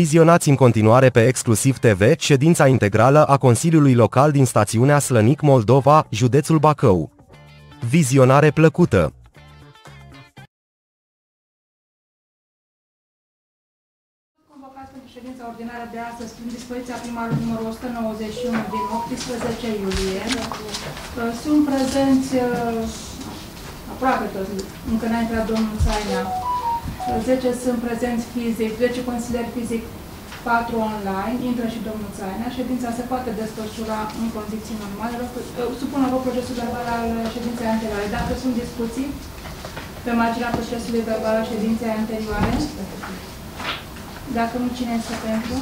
Vizionați în continuare pe Exclusiv TV ședința integrală a Consiliului Local din stațiunea Slănic Moldova, județul Bacău. Vizionare plăcută! Convocați pentru ședința ordinară de astăzi prin dispoziția primarului numărul 191 din 18 iulie. Uh, Sunt prezenți uh, aproape toți, încă n-a intrat domnul Țainea. 10 sunt prezenți fizic, 10 consilieri fizic, 4 online, intră și domnul Țainea. Ședința se poate desfășura în condiții normale. Uh, Supun la vot procesul verbal al ședinței anterioare. Dacă sunt discuții pe marginea procesului verbal al ședinței anterioare, dacă nu, cine este pentru?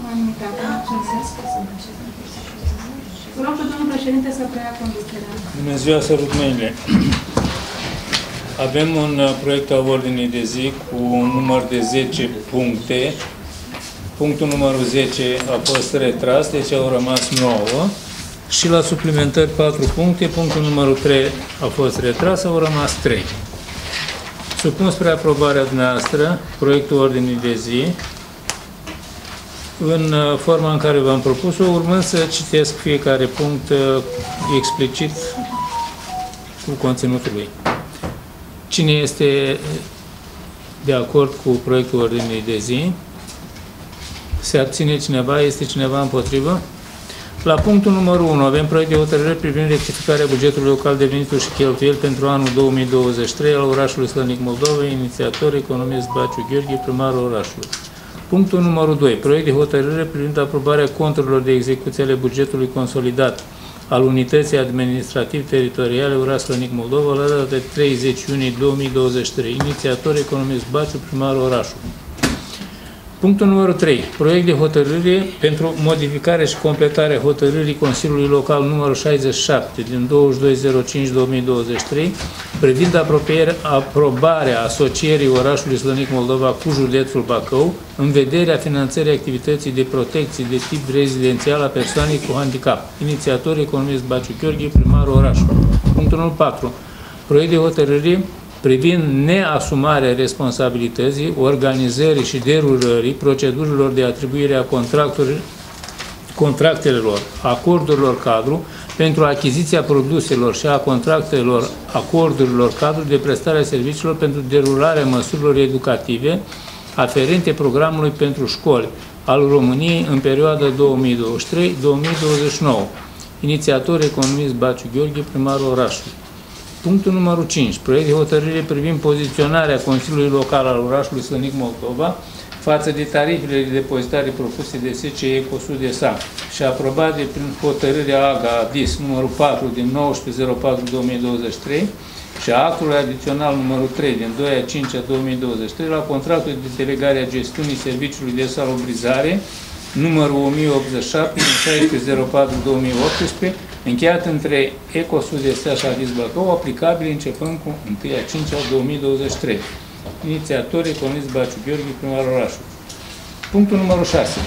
Unanimitate. Mulțumesc. Vă rog pe domnul președinte să preia conducerea. Bună ziua, sărut mâinile. Avem un uh, proiect al ordinii de zi cu un număr de 10 puncte. Punctul numărul 10 a fost retras, deci au rămas 9. Și la suplimentări 4 puncte, punctul numărul 3 a fost retras, au rămas 3. Supun spre aprobarea dumneavoastră proiectul ordinii de zi în uh, forma în care v-am propus-o, urmând să citesc fiecare punct uh, explicit cu conținutul lui. Cine este de acord cu proiectul ordinii de zi? Se abține cineva? Este cineva împotrivă? La punctul numărul 1 avem proiect de hotărâre privind rectificarea bugetului local de venituri și cheltuieli pentru anul 2023 al orașului Slănic Moldova, inițiator economist Baciu Gheorghe, primarul orașului. Punctul numărul 2. Proiect de hotărâre privind aprobarea conturilor de execuție ale bugetului consolidat al Unității Administrativ-Teritoriale Oraș Slănic Moldova la data de 30 iunie 2023. Inițiator economist Baciu, primarul orașului. Punctul numărul 3. Proiect de hotărâre pentru modificare și completare hotărârii Consiliului Local numărul 67 din 22.05.2023 privind aprobarea asocierii orașului Slănic Moldova cu județul Bacău în vederea finanțării activității de protecție de tip rezidențial a persoanei cu handicap. Inițiator economist Baciu Gheorghe, primarul orașului. Punctul numărul 4. Proiect de hotărâre privind neasumarea responsabilității, organizării și derulării procedurilor de atribuire a contractelor, acordurilor cadru pentru achiziția produselor și a contractelor, acordurilor cadru de prestare a serviciilor pentru derularea măsurilor educative aferente programului pentru școli al României în perioada 2023-2029. Inițiator economist Baciu Gheorghe, primarul orașului. Punctul numărul 5. Proiect de hotărâre privind poziționarea Consiliului Local al orașului Slănic Moldova față de tarifele de depozitare propuse de SCE Ecosud de SA și aprobate prin hotărârea AGA ADIS numărul 4 din 19.04.2023 și a actului adițional numărul 3 din 2 a 5 a 2023 la contractul de delegare a gestiunii serviciului de salubrizare numărul 1087 din 16.04.2018 încheiat între Ecosud SA și Adis Bacău, aplicabil începând cu 1 a 5 a 2023 inițiator economist Baciu Gheorghe, primarul orașului. Punctul numărul 6.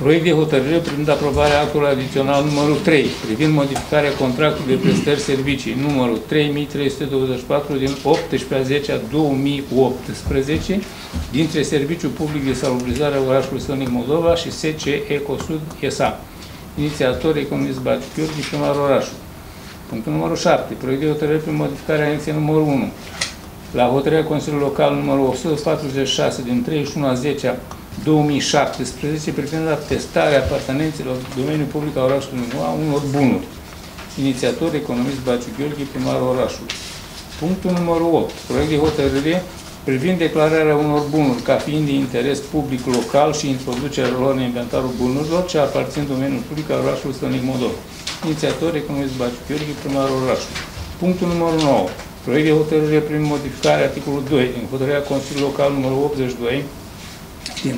Proiect de hotărâre privind aprobarea actului adițional numărul 3, privind modificarea contractului de prestări servicii numărul 3324 din 18 a 10 a 2018 dintre Serviciul Public de Salubrizare a orașului Sănic Moldova și SC Ecosud ESA. Inițiator economist Baciu Gheorghe, primarul orașului. Punctul numărul 7. Proiect de hotărâre prin modificarea anexei numărul 1 la hotărârea Consiliului Local numărul 146 din 31 a 10 a 2017 privind atestarea apartenenților domeniul public a orașului a unor bunuri. Inițiator economist Baciu Gheorghe, primarul orașului. Punctul numărul 8. Proiect de hotărâre privind declararea unor bunuri ca fiind de interes public local și introducerea lor în inventarul bunurilor ce aparțin domeniul public al orașului Stănic Moldova. Inițiator economist Baciu Gheorghe, primarul orașului. Punctul numărul 9. Proiect de hotărâre prin modificare articolul 2 din hotărârea Consiliului Local numărul 82 din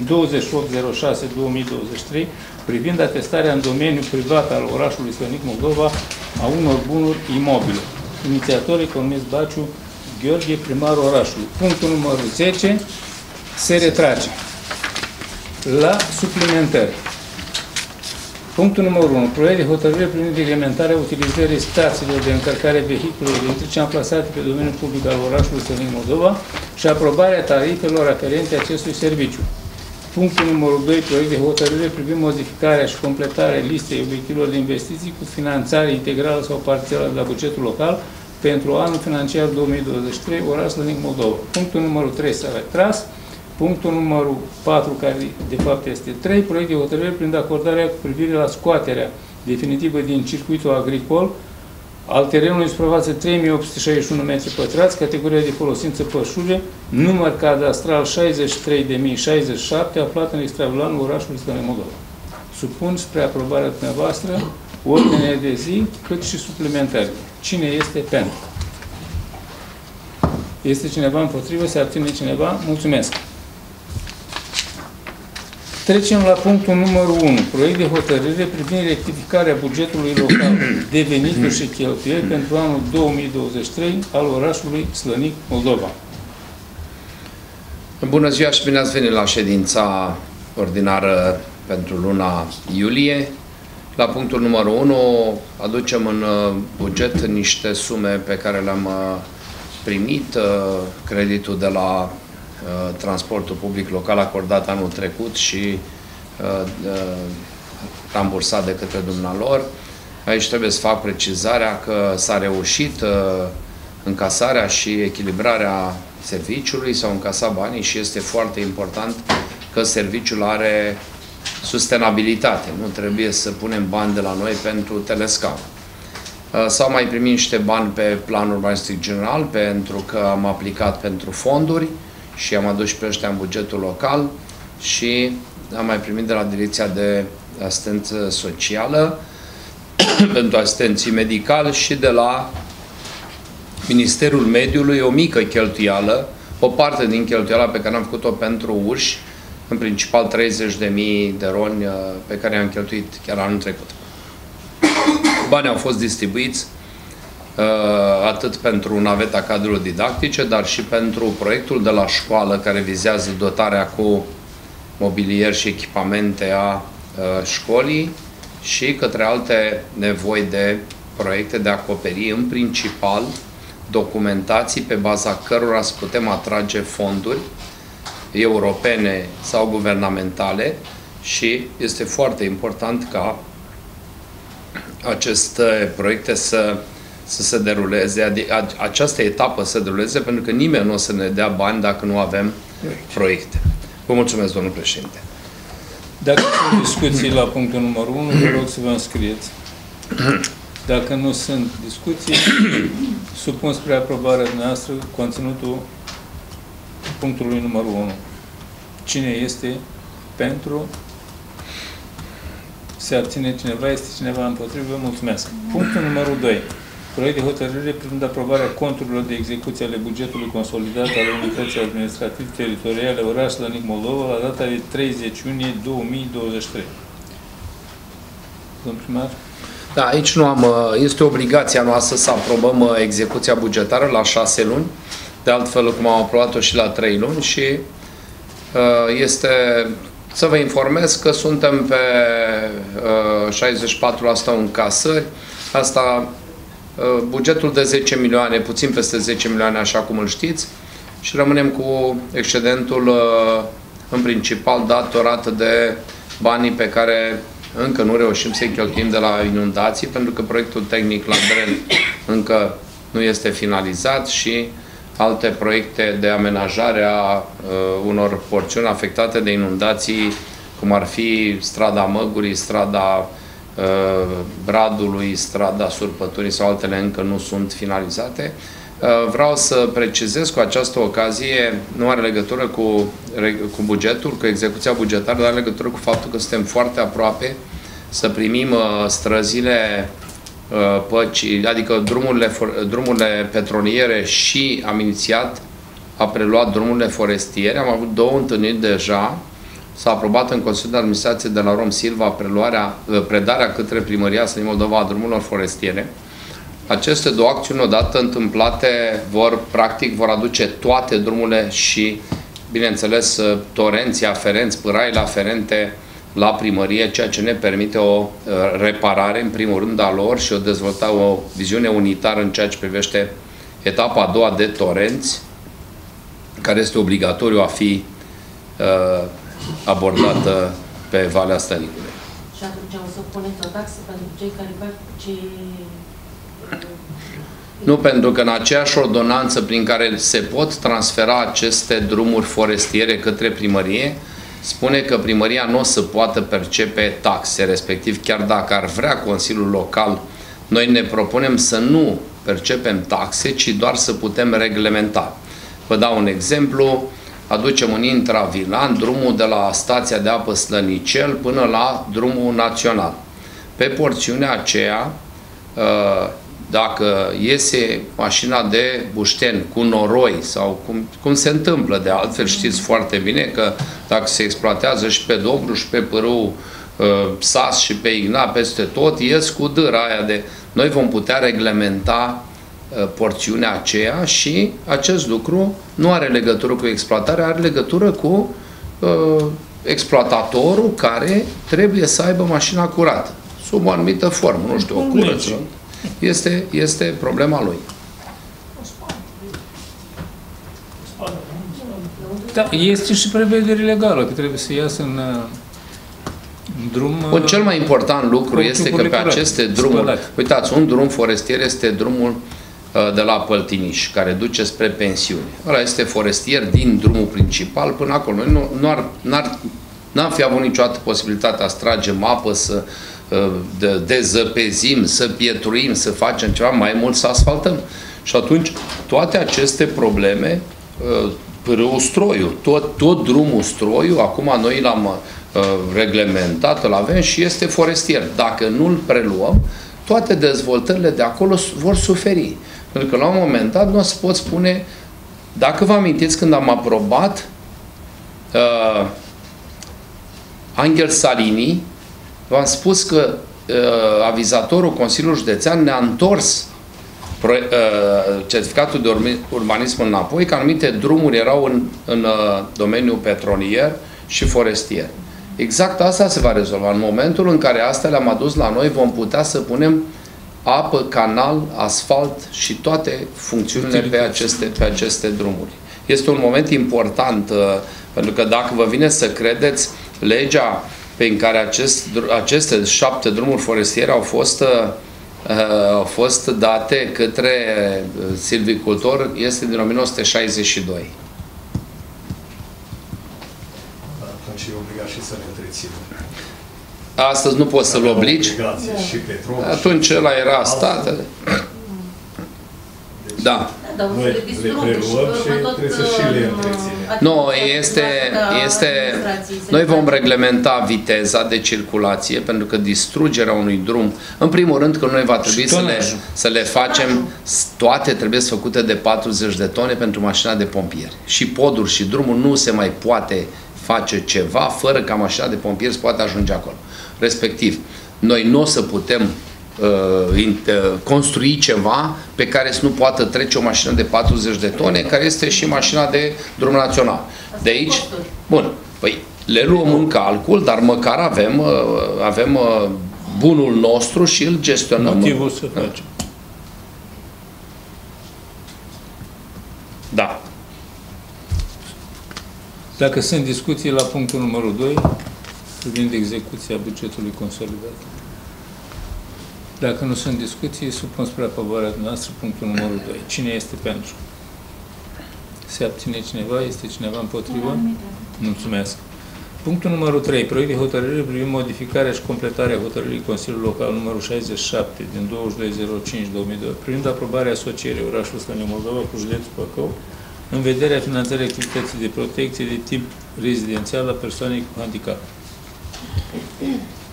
28.06.2023 privind atestarea în domeniul privat al orașului Slănic Moldova a unor bunuri imobile. Inițiator economist Baciu Gheorghe, primarul orașului. Punctul numărul 10 se retrage. La suplimentări. Punctul numărul 1. Proiect de hotărâre privind reglementarea utilizării stațiilor de încărcare vehiculelor electrice amplasate pe domeniul public al orașului Sălin Moldova și aprobarea tarifelor aferente acestui serviciu. Punctul numărul 2. Proiect de hotărâre privind modificarea și completarea listei obiectivelor de investiții cu finanțare integrală sau parțială de la bugetul local pentru anul financiar 2023, oraș Slănic Moldova. Punctul numărul 3 s-a retras. Punctul numărul 4, care de fapt este 3, proiect de hotărâre prin acordarea cu privire la scoaterea definitivă din circuitul agricol al terenului suprafață 3861 metri pătrați, categoria de folosință pășure, număr cadastral 63.067, aflat în extravilanul orașului Stăne Moldova. Supun spre aprobarea dumneavoastră ordine de zi, cât și suplimentare. Cine este pentru? Este cineva împotrivă? Se abține cineva? Mulțumesc! Trecem la punctul numărul 1. Proiect de hotărâre privind rectificarea bugetului local de venituri și cheltuieli pentru anul 2023 al orașului Slănic, Moldova. Bună ziua și bine ați venit la ședința ordinară pentru luna iulie. La punctul numărul 1 aducem în uh, buget niște sume pe care le-am uh, primit, uh, creditul de la transportul public local acordat anul trecut și rambursat de către dumnealor. Aici trebuie să fac precizarea că s-a reușit încasarea și echilibrarea serviciului, s-au încasat banii și este foarte important că serviciul are sustenabilitate. Nu trebuie să punem bani de la noi pentru telescaun. Uh, s-au mai primit niște bani pe planul urbanistic general pentru că am aplicat pentru fonduri și am adus pe ăștia în bugetul local și am mai primit de la Direcția de Asistență Socială pentru asistenții medicali și de la Ministerul Mediului o mică cheltuială, o parte din cheltuiala pe care am făcut-o pentru uși, în principal 30.000 de roni uh, pe care i-am cheltuit chiar anul trecut. Banii au fost distribuiți uh, atât pentru naveta cadrelor didactice, dar și pentru proiectul de la școală care vizează dotarea cu mobilier și echipamente a uh, școlii și către alte nevoi de proiecte de acoperi, în principal documentații pe baza cărora să putem atrage fonduri europene sau guvernamentale și este foarte important ca aceste proiecte să, să se deruleze, această etapă să deruleze, pentru că nimeni nu o să ne dea bani dacă nu avem proiecte. Vă mulțumesc, domnul președinte. Dacă sunt discuții la punctul numărul 1, vă rog să vă înscrieți. Dacă nu sunt discuții, supun spre aprobarea noastră conținutul punctului numărul 1. Cine este pentru? Se abține cineva? Este cineva împotrivă? Mulțumesc. Punctul numărul 2. Proiect de hotărâre privind aprobarea conturilor de execuție ale bugetului consolidat al Unității Administrative Teritoriale Oraș Lănic Moldova la data de 30 iunie 2023. Domnul primar? Da, aici nu am, este obligația noastră să aprobăm uh, execuția bugetară la șase luni de altfel cum am aprobat-o și la 3 luni și uh, este să vă informez că suntem pe 64% uh, în casări. Asta uh, bugetul de 10 milioane, puțin peste 10 milioane, așa cum îl știți, și rămânem cu excedentul în principal datorat de banii pe care încă nu reușim să-i cheltuim de la inundații, pentru că proiectul tehnic la Dren încă nu este finalizat și alte proiecte de amenajare a uh, unor porțiuni afectate de inundații, cum ar fi strada Măgurii, strada uh, Bradului, strada Surpăturii sau altele încă nu sunt finalizate. Uh, vreau să precizez cu această ocazie, nu are legătură cu, cu bugetul, cu execuția bugetară, dar are legătură cu faptul că suntem foarte aproape să primim uh, străzile Uh, păci, adică drumurile, drumurile petroliere și am inițiat, a preluat drumurile forestiere. Am avut două întâlniri deja. S-a aprobat în Consiliul de Administrație de la Rom Silva preluarea, uh, predarea către Primăria Sănii Moldova a drumurilor forestiere. Aceste două acțiuni odată întâmplate vor, practic, vor aduce toate drumurile și, bineînțeles, uh, torenții aferenți, pâraile aferente la primărie, ceea ce ne permite o uh, reparare, în primul rând, a lor și o dezvolta o viziune unitară în ceea ce privește etapa a doua de torenți, care este obligatoriu a fi uh, abordată pe Valea Stănicului. Și atunci o să puneți o taxă pentru cei care fac ce... Nu, pentru că în aceeași ordonanță prin care se pot transfera aceste drumuri forestiere către primărie, spune că primăria nu o să poată percepe taxe, respectiv chiar dacă ar vrea Consiliul Local, noi ne propunem să nu percepem taxe, ci doar să putem reglementa. Vă dau un exemplu, aducem un intravilan, drumul de la stația de apă Slănicel până la drumul național. Pe porțiunea aceea, uh, dacă iese mașina de bușten cu noroi sau cum, cum se întâmplă de altfel, știți foarte bine că dacă se exploatează și pe Dobru și pe Părâu uh, Sas și pe Igna, peste tot, ies cu dâra aia de... Noi vom putea reglementa uh, porțiunea aceea și acest lucru nu are legătură cu exploatarea, are legătură cu uh, exploatatorul care trebuie să aibă mașina curată, sub o anumită formă, nu știu, o curăță este, este problema lui. Da, este și prevedere legală, că trebuie să iasă în, în drum... Bun, cel mai important lucru este că pe aceste drumuri... Spălat. Uitați, un drum forestier este drumul uh, de la Păltiniș, care duce spre pensiune. Ăla este forestier din drumul principal până acolo. Noi nu, nu ar, n-ar, n-am fi avut niciodată posibilitatea să tragem apă, să Uh, de, dezăpezim, să pietruim, să facem ceva, mai mult să asfaltăm. Și atunci toate aceste probleme, uh, pârâul Stroiu, tot, tot drumul Stroiu, acum noi l-am uh, reglementat, îl avem și este forestier. Dacă nu îl preluăm, toate dezvoltările de acolo vor suferi. Pentru că la un moment dat nu o să pot spune, dacă vă amintiți când am aprobat uh, Angel Salini, V-am spus că uh, avizatorul Consiliului Județean ne-a întors uh, certificatul de urbanism înapoi, că anumite drumuri erau în, în uh, domeniul petrolier și forestier. Exact asta se va rezolva. În momentul în care astea le-am adus la noi, vom putea să punem apă, canal, asfalt și toate funcțiunile pe aceste, pe aceste drumuri. Este un moment important, uh, pentru că dacă vă vine să credeți, legea prin care acest, aceste șapte drumuri forestiere au fost, uh, au fost date către uh, silvicultor este din 1962. Atunci e obligat și să le întrețină. Astăzi nu poți să-l obligi. Și petrol, Atunci ăla era stat. Deci, da dar o să le distrugă și pe tot... trebuie să și le uh, Nu, este, este... Noi vom reglementa viteza de circulație, pentru că distrugerea unui drum, în primul rând că noi va trebui să le, să le facem, toate trebuie să făcute de 40 de tone pentru mașina de pompieri. Și podul și drumul nu se mai poate face ceva fără ca mașina de pompieri să poate ajunge acolo. Respectiv, noi nu o să putem Uh, uh, construi ceva pe care să nu poată trece o mașină de 40 de tone, care este și mașina de drum național. De aici, bun, păi le luăm în calcul, dar măcar avem, uh, avem bunul nostru și îl gestionăm. Motivul să facem. Da. Dacă sunt discuții la punctul numărul 2, privind execuția bugetului consolidat. Dacă nu sunt discuții, supun spre aprobarea noastră punctul numărul 2. Cine este pentru? Se abține cineva? Este cineva împotrivă? Mulțumesc. Punctul numărul 3. Proiect de hotărâre privind modificarea și completarea hotărârii Consiliului Local numărul 67 din 22.05.2002 privind aprobarea asocierii orașului Slăniu Moldova cu județul Bacău în vederea finanțării activității de protecție de tip rezidențial a persoanei cu handicap.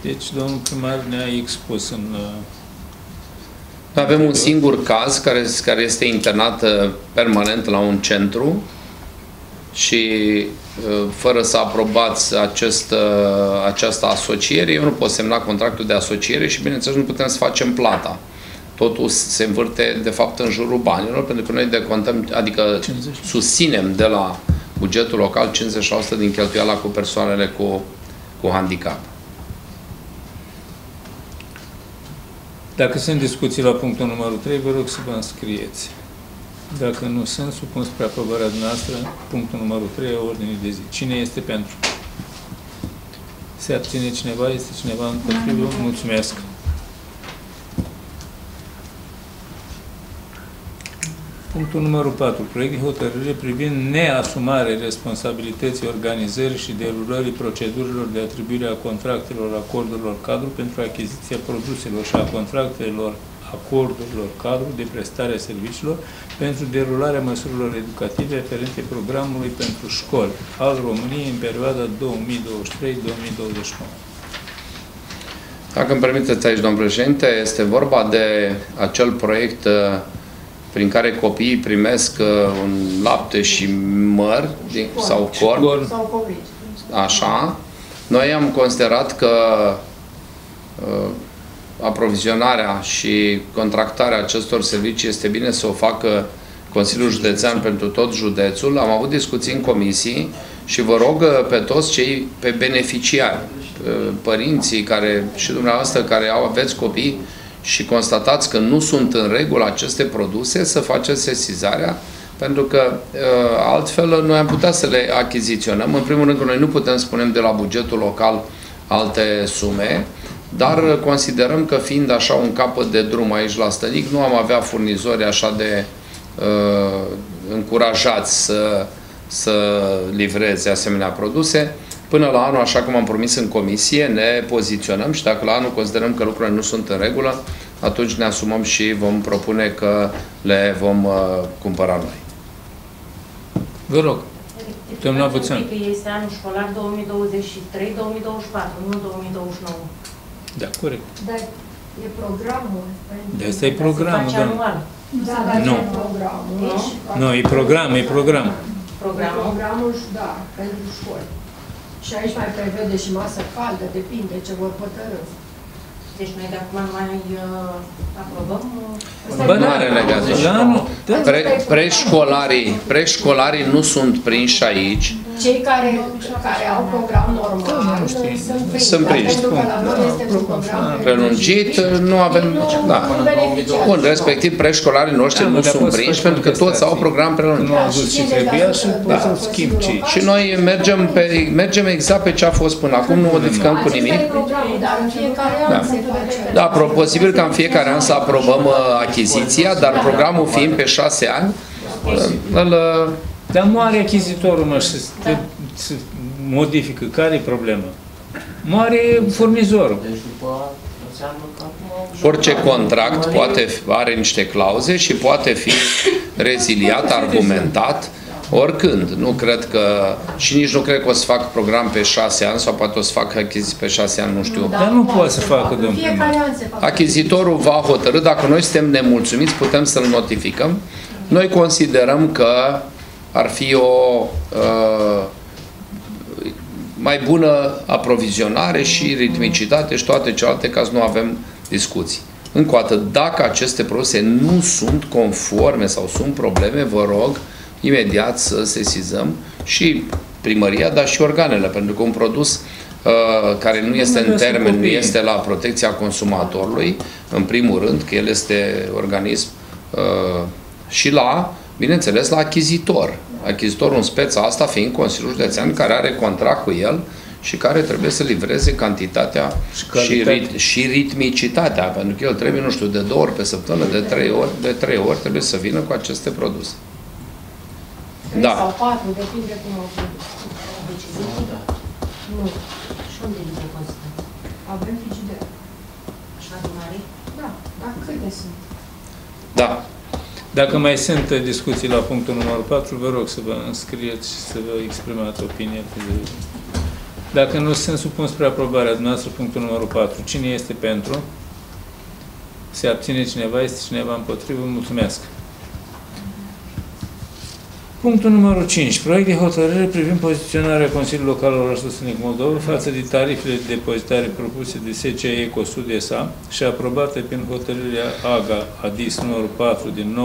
Deci, domnul primar ne-a expus în... Uh, Avem un singur caz care, care este internat uh, permanent la un centru și uh, fără să aprobați acest, această asociere, eu nu pot semna contractul de asociere și bineînțeles nu putem să facem plata. Totul se învârte de fapt în jurul banilor, pentru că noi decontăm, adică 50. susținem de la bugetul local 50% din cheltuiala cu persoanele cu cu handicap. Dacă sunt discuții la punctul numărul 3, vă rog să vă înscrieți. Dacă nu sunt, supun spre aprobarea noastră punctul numărul 3 a ordinii de zi. Cine este pentru? Se abține cineva? Este cineva împotrivă? Mulțumesc! Punctul numărul 4. Proiect de hotărâre privind neasumare responsabilității organizării și derulării procedurilor de atribuire a contractelor, acordurilor cadru pentru achiziția produselor și a contractelor, acordurilor cadru de prestare a serviciilor pentru derularea măsurilor educative aferente programului pentru școli al României în perioada 2023-2029. Dacă îmi permiteți aici, domnul președinte, este vorba de acel proiect uh, prin care copiii primesc uh, un lapte și măr din, sau corn, Sau COVID. așa, noi am considerat că uh, aprovizionarea și contractarea acestor servicii este bine să o facă Consiliul Județean pentru tot județul. Am avut discuții în comisii și vă rog uh, pe toți cei pe beneficiari, uh, părinții care și dumneavoastră care au aveți copii și constatați că nu sunt în regulă aceste produse, să faceți sesizarea pentru că uh, altfel noi am putea să le achiziționăm. În primul rând că noi nu putem spune de la bugetul local alte sume, dar considerăm că fiind așa un capăt de drum aici la Stănic, nu am avea furnizori așa de uh, încurajați să, să livreze asemenea produse. Până la anul, așa cum am promis în comisie, ne poziționăm și dacă la anul considerăm că lucrurile nu sunt în regulă, atunci ne asumăm și vom propune că le vom uh, cumpăra noi. Vă rog. Doamna Buțan. Că este anul școlar 2023-2024, nu 2029. Da, corect. Dar e programul. De asta e programul, Se face da. anual. Da, dar Nu. e programul. Nu? Nu, e program, e program. Programul. Programul, da, pentru școli. Și aici mai prevede și masă caldă, depinde ce vor hotărâ. Deci noi de acum mai uh, aprobăm. uh, Bă, Nu da, are legătură. la anul, da. Pre, preșcolarii, preșcolarii nu sunt prinși aici. Cei care, care au program normal nu știu. sunt prinși. Sunt dar prinși. Pentru că la noi este un program Prelungit, nu avem... Da. Nu beneficiază. Bun, respectiv preșcolarii noștri Da, nu mă, dar sunt poți să prinși faci pentru că toți au contestații. program prelungit. Nu au văzut ce trebuia și poți să schimb ce Și noi mergem, pe, mergem exact pe ce a fost până acum, nu modificăm cu Acesta nimic. e programul, dar în fiecare an Da. se face. Da, pro- posibil ca în fiecare an să aprobăm uh, achiziția, dar programul fiind pe șase ani, uh, îl, uh, Dar moare achizitorul, mă, și se, se modifică. Care e problema? Moare furnizorul. Deci după înseamnă că acum... orice contract poate fi- are niște clauze și poate fi reziliat, argumentat, oricând. Nu cred că, și nici nu cred că o să fac program pe șase ani sau poate o să fac achiziții pe șase ani, nu știu. Dar nu poate să facă, În domnul fiecare primar. an se face. Achizitorul va hotărâ, dacă noi suntem nemulțumiți, putem să-l notificăm. Noi considerăm că ar fi o uh, mai bună aprovizionare și ritmicitate și toate celelalte ca să nu avem discuții. Încă o dată, dacă aceste produse nu sunt conforme sau sunt probleme, vă rog imediat să sesizăm și primăria, dar și organele, pentru că un produs uh, care nu este în Numele sunt termen, nu copii. este la protecția consumatorului, în primul rând, că el este organism uh, și la, bineînțeles, la achizitor. Achizitorul în speța asta fiind Consiliul Județean care are contract cu el și care trebuie să livreze cantitatea Și și, calitate. rit, și ritmicitatea, pentru că el trebuie, nu știu, de două ori pe săptămână, de trei ori, de trei ori trebuie să vină cu aceste produse. Trei Da. sau patru, depinde cum au produs. Deci zic, Nu, și unde îi depozitați? avem frigider. Așa de mare? Da, dar câte sunt? Da. Dacă mai sunt uh, discuții la punctul numărul 4, vă rog să vă înscrieți și să vă exprimați opinia. pe de- Dacă nu sunt supun spre aprobarea dumneavoastră punctul numărul 4, cine este pentru? Se abține cineva? Este cineva împotrivă? Mulțumesc! Punctul numărul 5. Proiect de hotărâre privind poziționarea Consiliului Local al orașului Sănic Moldova față de tarifele de depozitare propuse de SCE Ecosud SA și aprobate prin hotărârea AGA ADIS numărul 4 din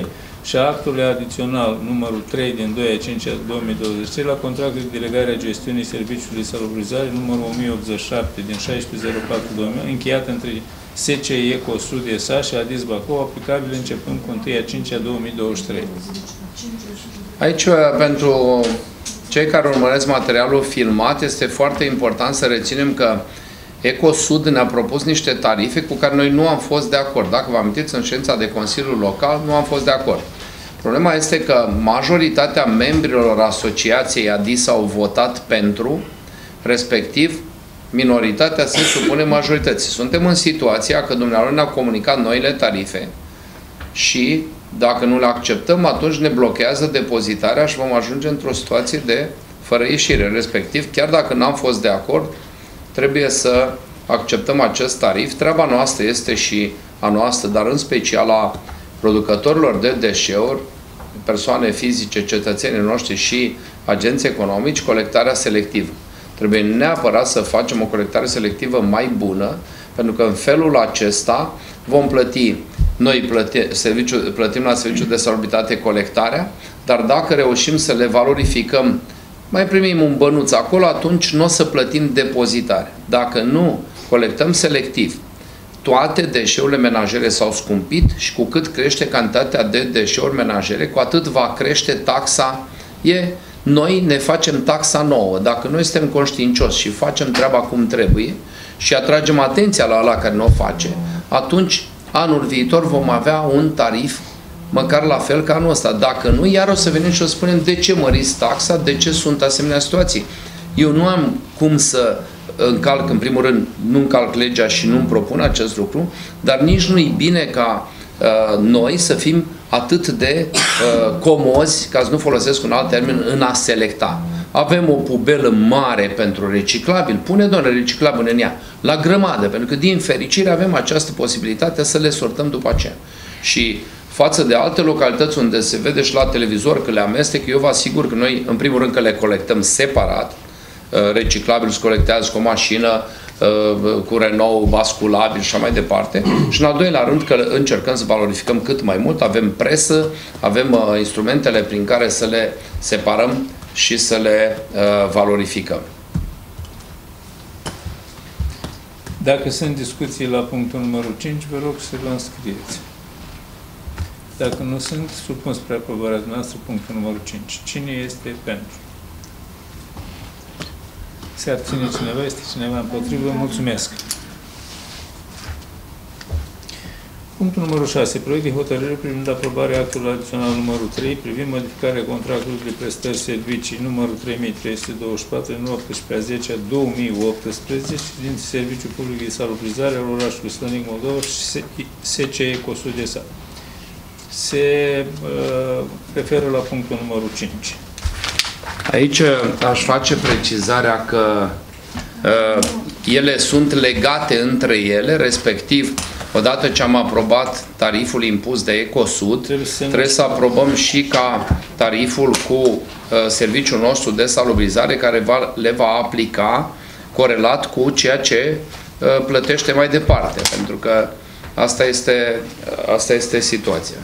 19.04.2023 și a actului adițional numărul 3 din 2 a 5 2023 la contractul de delegare a gestiunii serviciului de salubrizare numărul 1087 din 16.04.2000 încheiat între SCE cu Sud SA și Adis Bacău, aplicabil începând cu 1 a 5 a 2023. Aici, uh, pentru cei care urmăresc materialul filmat, este foarte important să reținem că Ecosud ne-a propus niște tarife cu care noi nu am fost de acord. Dacă vă amintiți, în ședința de Consiliul Local nu am fost de acord. Problema este că majoritatea membrilor asociației ADIS au votat pentru, respectiv minoritatea se supune majorității. Suntem în situația că dumneavoastră ne-a comunicat noile tarife și dacă nu le acceptăm, atunci ne blochează depozitarea și vom ajunge într-o situație de fără ieșire. Respectiv, chiar dacă n-am fost de acord, trebuie să acceptăm acest tarif. Treaba noastră este și a noastră, dar în special a producătorilor de deșeuri, persoane fizice, cetățenii noștri și agenți economici, colectarea selectivă. Trebuie neapărat să facem o colectare selectivă mai bună, pentru că în felul acesta vom plăti, noi plăti, serviciu, plătim la serviciul de salubritate colectarea, dar dacă reușim să le valorificăm, mai primim un bănuț acolo, atunci nu o să plătim depozitare. Dacă nu colectăm selectiv, toate deșeurile menajere s-au scumpit și cu cât crește cantitatea de deșeuri menajere, cu atât va crește taxa. E noi ne facem taxa nouă. Dacă noi suntem conștiincioși și facem treaba cum trebuie și atragem atenția la ala care nu o face, atunci anul viitor vom avea un tarif măcar la fel ca anul ăsta. Dacă nu, iar o să venim și o spunem de ce măriți taxa, de ce sunt asemenea situații. Eu nu am cum să încalc, în primul rând, nu încalc legea și nu-mi propun acest lucru, dar nici nu-i bine ca uh, noi să fim atât de uh, comozi, ca să nu folosesc un alt termen, în a selecta. Avem o pubelă mare pentru reciclabil, pune doar reciclabil în ea, la grămadă, pentru că din fericire avem această posibilitate să le sortăm după aceea. Și față de alte localități unde se vede și la televizor că le amestec, eu vă asigur că noi, în primul rând, că le colectăm separat, uh, reciclabil se colectează cu o mașină, Uh, cu Renault basculabil și așa mai departe. Și în al doilea rând că încercăm să valorificăm cât mai mult, avem presă, avem uh, instrumentele prin care să le separăm și să le uh, valorificăm. Dacă sunt discuții la punctul numărul 5, vă rog să vă înscrieți. Dacă nu sunt, supun spre aprobarea noastră punctul numărul 5. Cine este pentru? Se abține cineva? Este cineva împotrivă? Mulțumesc. Punctul numărul 6. Proiect de hotărâre privind aprobarea actului adițional numărul 3 privind modificarea contractului de prestări servicii numărul 3324 în 18 a 10 a 2018 din Serviciul Public de Salubrizare al orașului Slănic Moldova și SCE Cosudesa. Se uh, referă la punctul numărul 5. Aici aș face precizarea că uh, ele sunt legate între ele, respectiv odată ce am aprobat tariful impus de Ecosud, trebuie să aprobăm și ca tariful cu uh, serviciul nostru de salubrizare care va, le va aplica corelat cu ceea ce uh, plătește mai departe, pentru că asta este, uh, asta este situația.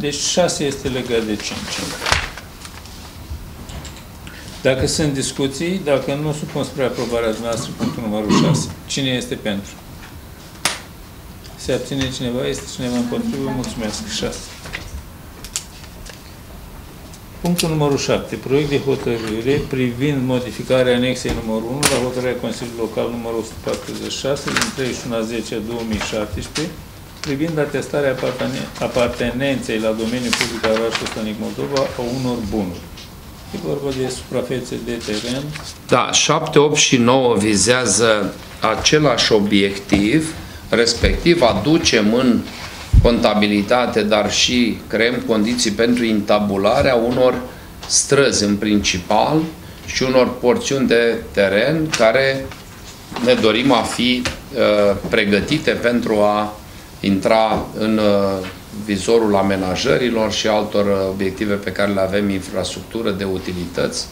Deci 6 este legat de 5. Dacă sunt discuții, dacă nu supun spre aprobarea noastră punctul numărul 6. Cine este pentru? Se abține cineva? Este cineva împotrivă? Mulțumesc. 6. Punctul numărul 7. Proiect de hotărâre privind modificarea anexei numărul 1 la hotărârea Consiliului Local numărul 146 din 31 a 10 2017 privind atestarea apartenenței la domeniul public al orașului Stănic Moldova a unor bunuri. E vorba de suprafețe de teren. Da, 7, 8 și 9 vizează același obiectiv, respectiv aducem în contabilitate, dar și creăm condiții pentru intabularea unor străzi în principal și unor porțiuni de teren care ne dorim a fi uh, pregătite pentru a intra în uh, vizorul amenajărilor și altor uh, obiective pe care le avem, infrastructură de utilități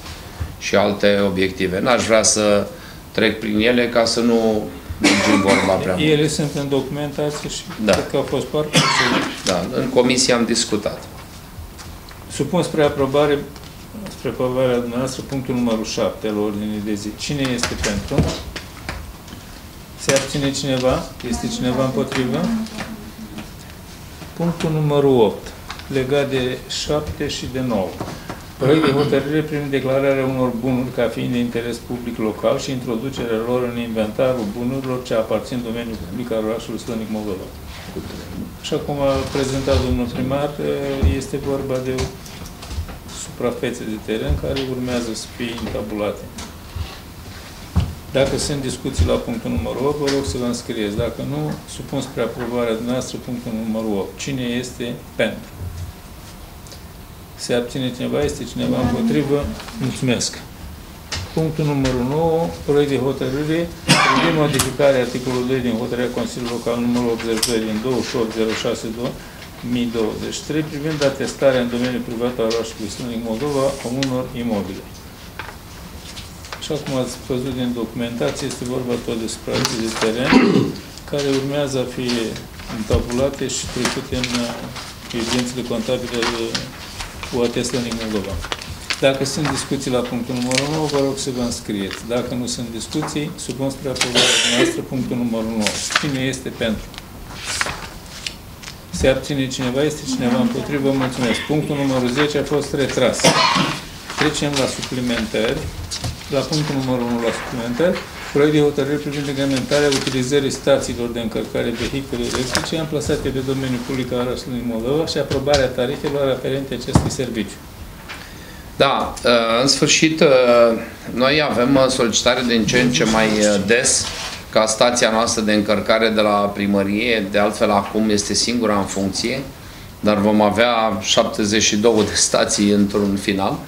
și alte obiective. N-aș vrea să trec prin ele ca să nu mergem vorba prea mult. Ele sunt în documentație și Da. cred că au fost parte. Da, în comisie am discutat. Supun spre aprobare, spre aprobarea dumneavoastră, punctul numărul 7 al ordinii de zi. Cine este pentru? Se abține cineva? Este cineva împotrivă? Punctul numărul 8, legat de 7 și de 9. Proiect de hotărâre prin declararea unor bunuri ca fiind de interes public local și introducerea lor în inventarul bunurilor ce aparțin domeniului public al orașului Slănic Moldova. Așa cum a prezentat domnul primar, este vorba de suprafețe de teren care urmează să fie intabulate. Dacă sunt discuții la punctul numărul 8, vă rog să vă înscrieți. Dacă nu, supun spre aprobarea dumneavoastră punctul numărul 8. Cine este pentru? Se abține cineva? Este cineva împotrivă? Mulțumesc. Punctul numărul 9, proiect de hotărâre privind modificarea articolului 2 din hotărârea Consiliului Local numărul 82 din 2806 privind atestarea în domeniul privat al orașului Slănic Moldova a unor imobile. Așa cum ați văzut din documentație, este vorba tot de suprafețe de teren care urmează a fi întabulate și trecute în uh, evidențele contabile de UAT Slănic Moldova. Dacă sunt discuții la punctul numărul 9, vă rog să vă înscrieți. Dacă nu sunt discuții, supun spre aprobarea noastră punctul numărul 9. Cine este pentru? Se abține cineva? Este cineva împotrivă? Mulțumesc. Punctul numărul 10 a fost retras. Trecem la suplimentări. La punctul numărul 1 la suplimentări. Proiect de hotărâre privind reglementarea utilizării stațiilor de încărcare vehicule electrice amplasate pe domeniul public al orașului Moldova și aprobarea tarifelor aferente acestui serviciu. Da, în sfârșit, noi avem solicitare din ce în ce mai des ca stația noastră de încărcare de la primărie, de altfel acum este singura în funcție, dar vom avea 72 de stații într-un final.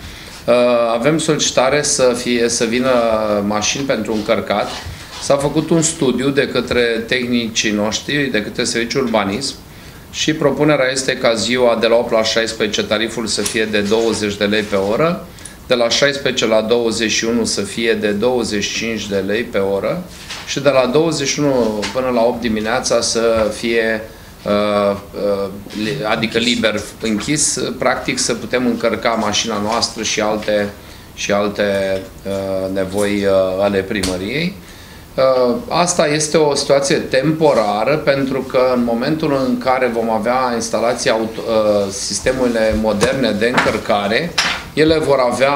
Avem solicitare să, fie, să vină mașini pentru încărcat. S-a făcut un studiu de către tehnicii noștri, de către Serviciul Urbanism, și propunerea este ca ziua de la 8 la 16 tariful să fie de 20 de lei pe oră, de la 16 la 21 să fie de 25 de lei pe oră și de la 21 până la 8 dimineața să fie uh, uh, adică liber închis, practic să putem încărca mașina noastră și alte, și alte uh, nevoi ale primăriei. Asta este o situație temporară pentru că în momentul în care vom avea instalația sistemurile moderne de încărcare, ele vor avea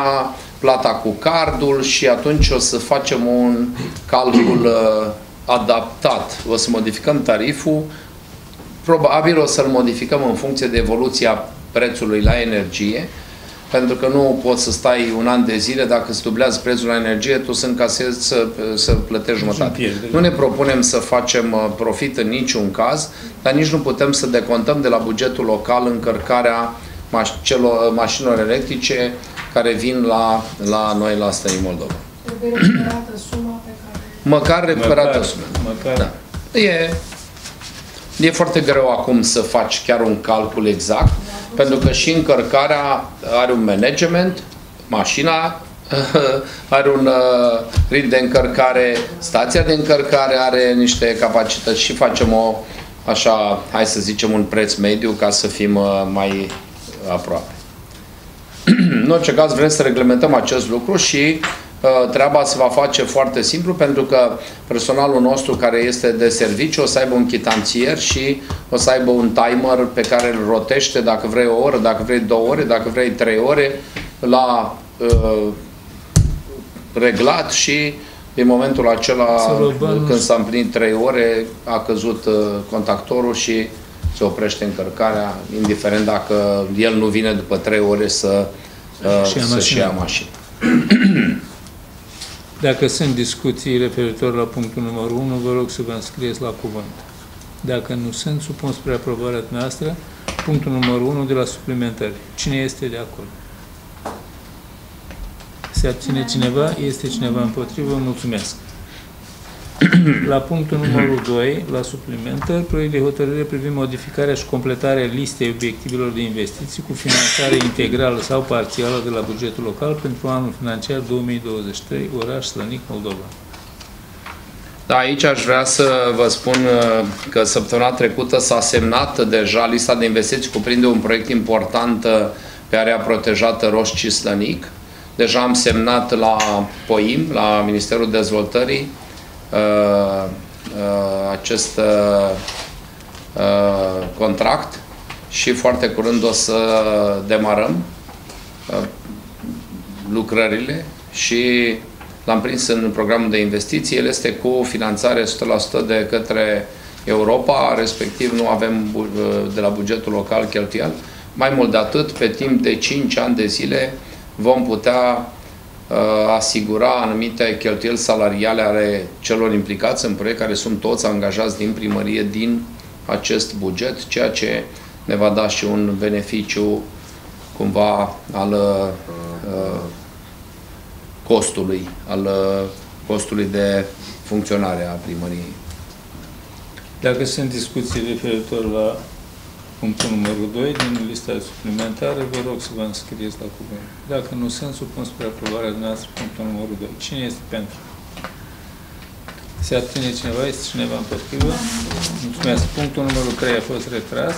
plata cu cardul și atunci o să facem un calcul adaptat. O să modificăm tariful, probabil o să-l modificăm în funcție de evoluția prețului la energie, pentru că nu poți să stai un an de zile, dacă îți dublează prețul la energie, tu să încasezi să, să plătești jumătate. Nu ne propunem să facem profit în niciun caz, dar nici nu putem să decontăm de la bugetul local încărcarea maș- celor, mașinilor electrice care vin la, la noi la Stării Moldova. Trebuie recuperată suma pe care... Măcar recuperată Măcar, suma. măcar. Da. E, e foarte greu acum să faci chiar un calcul exact, pentru că și încărcarea are un management, mașina are un uh, ritm de încărcare, stația de încărcare are niște capacități și facem o, așa, hai să zicem, un preț mediu ca să fim uh, mai aproape. În orice caz vrem să reglementăm acest lucru și uh, treaba se va face foarte simplu pentru că personalul nostru care este de serviciu o să aibă un chitanțier și o să aibă un timer pe care îl rotește dacă vrei o oră, dacă vrei două ore, dacă vrei trei ore la uh, reglat și în momentul acela Soloban, când s-a împlinit trei ore a căzut uh, contactorul și se oprește încărcarea, indiferent dacă el nu vine după trei ore să, uh, Și ia să-și ia mașina. mașina. Dacă sunt discuții referitor la punctul numărul 1, vă rog să vă înscrieți la cuvânt. Dacă nu sunt, supun spre aprobarea noastră punctul numărul 1 de la suplimentări. Cine este de acord? Se abține cineva? Este cineva împotrivă? Mulțumesc. La punctul numărul 2, la suplimentări, proiect de hotărâre privind modificarea și completarea listei obiectivelor de investiții cu finanțare integrală sau parțială de la bugetul local pentru anul financiar 2023, oraș Slănic, Moldova. Da, aici aș vrea să vă spun uh, că săptămâna trecută s-a semnat deja lista de investiții, cuprinde un proiect important uh, pe area protejată Roș Cislănic. Deja am semnat la POIM, la Ministerul Dezvoltării, uh, acest contract și foarte curând o să demarăm lucrările și l-am prins în programul de investiții. El este cu finanțare 100% de către Europa, respectiv nu avem de la bugetul local cheltuial. Mai mult de atât, pe timp de 5 ani de zile vom putea uh, asigura anumite cheltuieli salariale ale celor implicați în proiect, care sunt toți angajați din primărie din acest buget, ceea ce ne va da și un beneficiu cumva al uh, costului, al uh, costului de funcționare a primăriei. Dacă sunt discuții referitor la punctul numărul 2 din lista suplimentară, vă rog să vă înscrieți la cuvânt. Dacă nu sunt, supun spre aprobarea dumneavoastră punctul numărul 2. Cine este pentru? Se abține cineva? Este cineva împotrivă? Mulțumesc. Punctul numărul 3 a fost retras.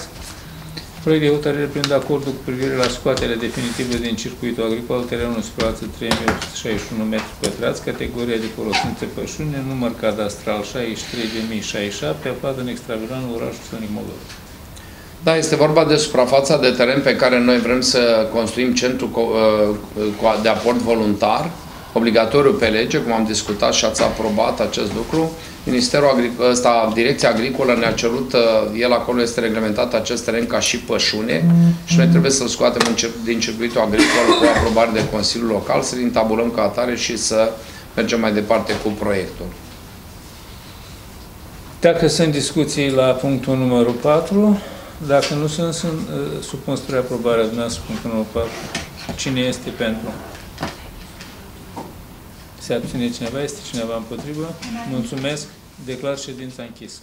Proiect de hotărâre prind acordul cu privire la scoaterea definitivă din circuitul agricol, terenul suprafață 3861 m2, categoria de folosință pășune, număr cadastral 63.067, aflat în extravilanul orașului Sănic Moldova. Da, este vorba de suprafața de teren pe care noi vrem să construim centru uh, de aport voluntar, obligatoriu pe lege, cum am discutat și ați aprobat acest lucru. Ministerul Agric- ăsta, Direcția Agricolă ne-a cerut, uh, el acolo este reglementat acest teren ca și pășune și noi trebuie să-l scoatem din circuitul agricol cu aprobare de Consiliul Local, să-l intabulăm ca atare și să mergem mai departe cu proiectul. Dacă sunt discuții la punctul numărul 4, dacă nu sunt, sunt ă, supun spre aprobarea dumneavoastră, spun că nu fac. Cine este pentru? Se abține cineva? Este cineva împotrivă? Mulțumesc. Declar ședința închisă.